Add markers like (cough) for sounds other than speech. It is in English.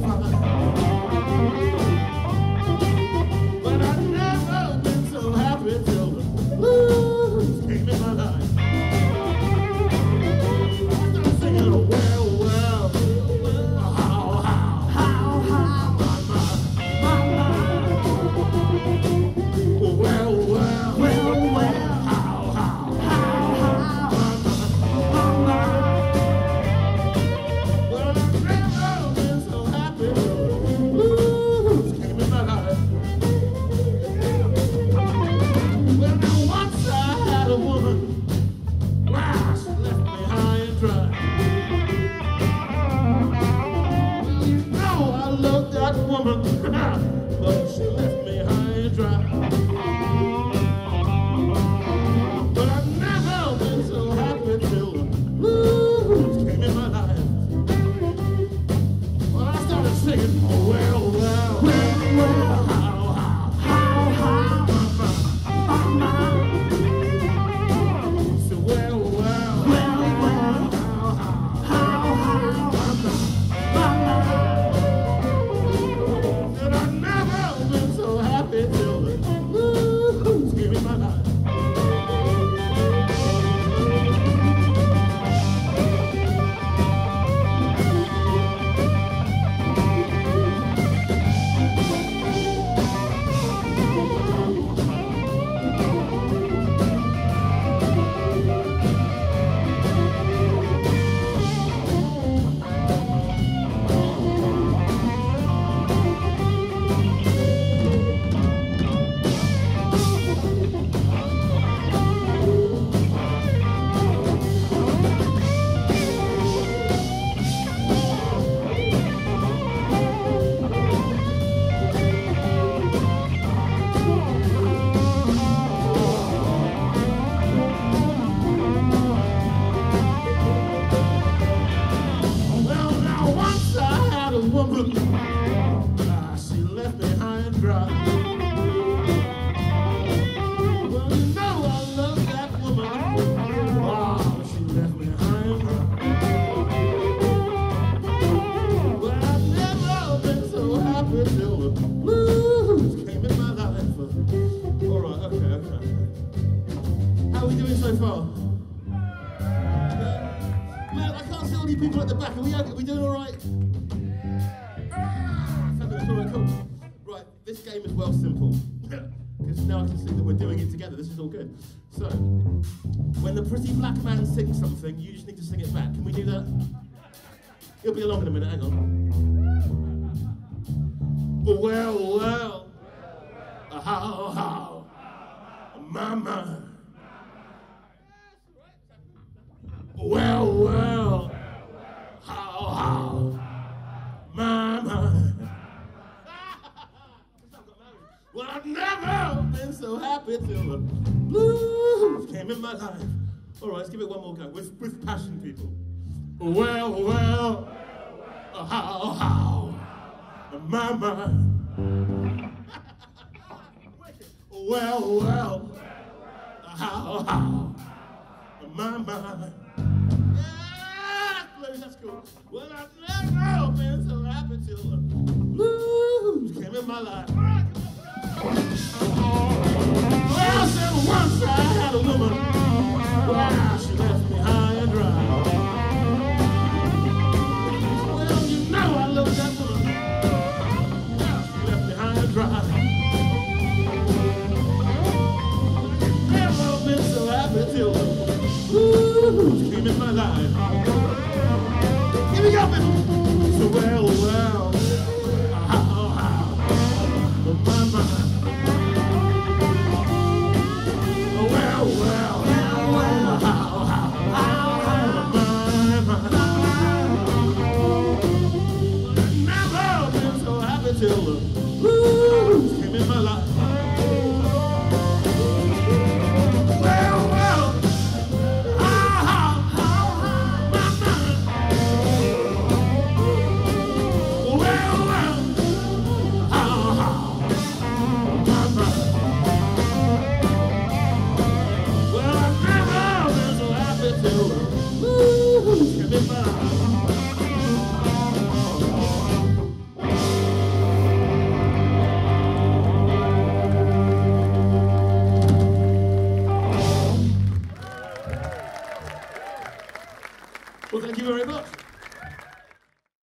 Father people at the back. Are we, are we doing all right? This game is well simple. (laughs) Because now I can see that we're doing it together. This is all good. So, when the pretty black man sings something, you just need to sing it back. Can we do that? It'll be along in a minute. Hang on. Well, well. How, how. Mama. Well, well, happy till the blues came in my life. All right, let's give it one more go with, with passion, people. Well, well, oh, how, oh, how, oh, my mama. (laughs) well, well, how, how, that's cool. Well, I've never been so happy till the blues came in my life. Once I had a woman. She left me high and dry. Well, you know I love that woman. She left me high and dry. Blues came in my life. Here we go, baby.